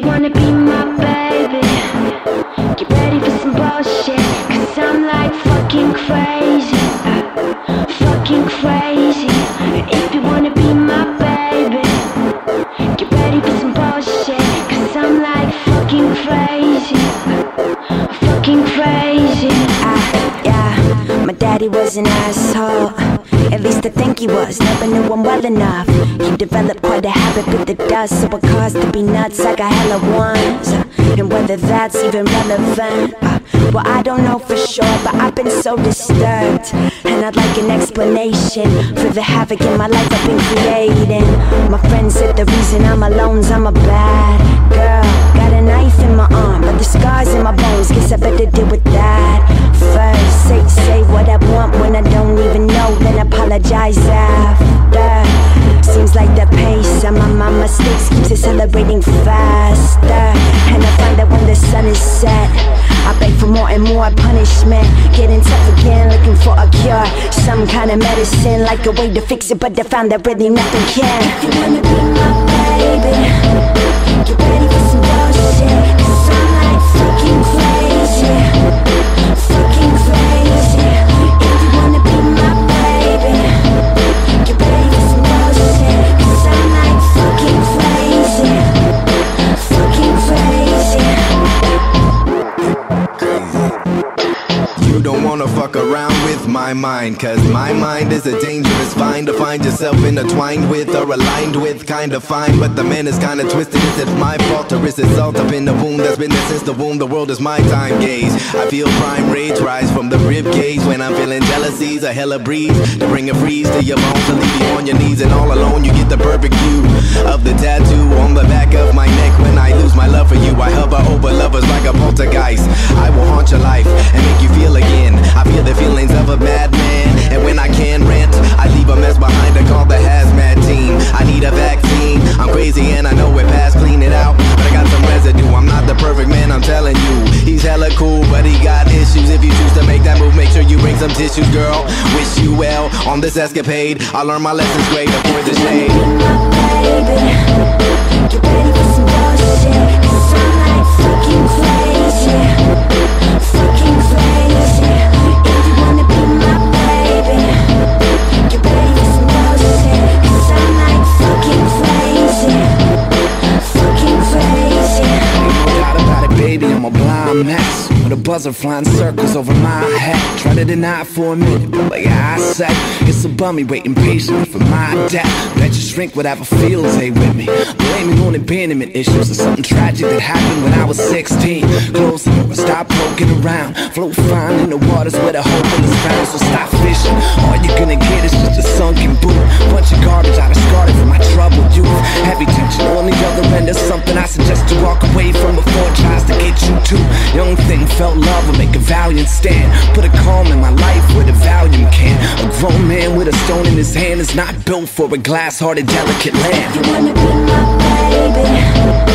wanna be my baby, get ready for some bullshit. Cause I'm like fucking crazy, fucking crazy. If you wanna be my baby, get ready for some bullshit. Cause I'm like fucking crazy, fucking crazy. Ah, yeah, my daddy was an asshole. At least I think he was, never knew him well enough. He developed quite a habit with the dust, so it caused to be nuts. I got hella ones, and whether that's even relevant. Uh, well, I don't know for sure, but I've been so disturbed. And I'd like an explanation for the havoc in my life I've been creating. My friend said the reason I'm alone's I'm a bad girl. Got a knife in my arm, but the scars in my bones. Guess I better deal with that accelerating faster. And I find that when the sun is set, I beg for more and more punishment. Getting tough again, looking for a cure. Some kind of medicine, like a way to fix it, but I found that really nothing can. You wanna be my baby, get ready don't wanna fuck around with my mind, cause my mind is a dangerous find to find yourself intertwined with or aligned with. Kinda fine, but the man is kinda twisted. Is it my fault or is it salt up in the womb that's been there since the womb? The world is my time gaze. I feel prime rage rise from the rib cage when I'm feeling jealousies, a hella breeze to bring a freeze to your bones to leave you on your knees and all alone. You get the perfect view of the tattoo on the back of my neck when I lose my love for you. I hover over lovers like a poltergeist. Vaccine. And I know it past clean it out, but I got some residue. I'm not the perfect man, I'm telling you. He's hella cool, but he got issues. If you choose to make that move, make sure you bring some tissues, girl. Wish you well on this escapade. I learned my lessons great, avoid the shade. With a buzzer flying circles over my head. Try to deny it for a minute, but like I said It's a bummy waiting patiently for my death. Bet you shrink whatever feels they with me. Blaming on abandonment issues or something tragic that happened when I was 16 Close the door, stop poking around. Float fine in the waters where the hope is found So stop fishing, all you're gonna get is just a sunken boot. Bunch of garbage I discarded from my troubled youth. Heavy tension on the other end of something I suggest to walk away from before it tries to get you too. Young thing felt love would make a valiant stand. Put a calm in my life with a Valium can. A grown man with a stone in his hand is not built for a glass-hearted, delicate land. You wanna be my baby